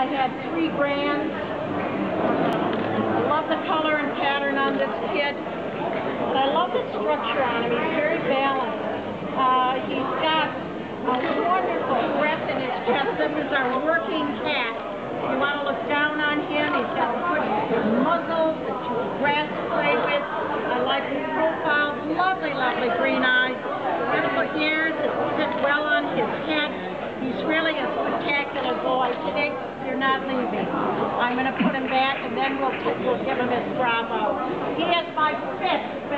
I had three grands. I love the color and pattern on this kid. But I love the structure on him. He's very balanced. Uh, he's got a wonderful breath in his chest. This is our working cat. You want to look down on him. He's got a good muzzle, the grass to play with. I like his profile. Lovely, lovely green eyes. Beautiful ears that sit well on his head. He's really a spectacular boy. Today, you're not leaving. I'm going to put him back, and then we'll, we'll give him his bravo. He is my fifth.